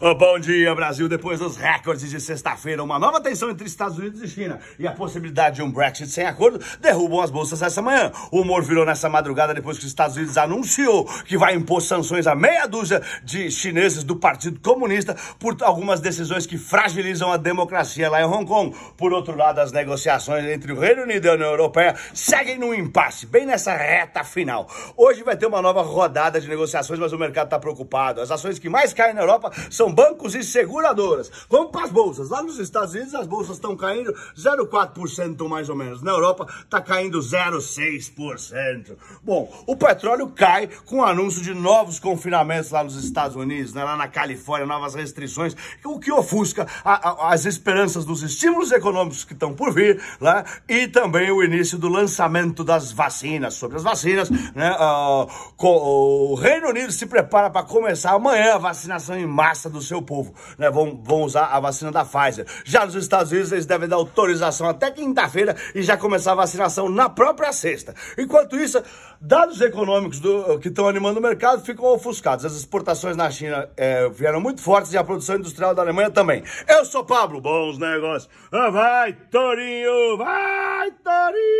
Bom dia, Brasil. Depois dos recordes de sexta-feira, uma nova tensão entre Estados Unidos e China e a possibilidade de um Brexit sem acordo derrubam as bolsas essa manhã. O humor virou nessa madrugada depois que os Estados Unidos anunciou que vai impor sanções a meia dúzia de chineses do Partido Comunista por algumas decisões que fragilizam a democracia lá em Hong Kong. Por outro lado, as negociações entre o Reino Unido e a União Europeia seguem num impasse, bem nessa reta final. Hoje vai ter uma nova rodada de negociações, mas o mercado está preocupado. As ações que mais caem na Europa são bancos e seguradoras. Vamos para as bolsas. Lá nos Estados Unidos as bolsas estão caindo 0,4% mais ou menos. Na Europa está caindo 0,6%. Bom, o petróleo cai com o anúncio de novos confinamentos lá nos Estados Unidos, né? lá na Califórnia, novas restrições, o que ofusca a, a, as esperanças dos estímulos econômicos que estão por vir, né? e também o início do lançamento das vacinas. Sobre as vacinas, né? Uh, o Reino Unido se prepara para começar amanhã a vacinação em massa do seu povo. Né? Vão, vão usar a vacina da Pfizer. Já nos Estados Unidos, eles devem dar autorização até quinta-feira e já começar a vacinação na própria sexta. Enquanto isso, dados econômicos do, que estão animando o mercado ficam ofuscados. As exportações na China é, vieram muito fortes e a produção industrial da Alemanha também. Eu sou Pablo, bons negócios. Ah, vai, Torinho! Vai, Torinho!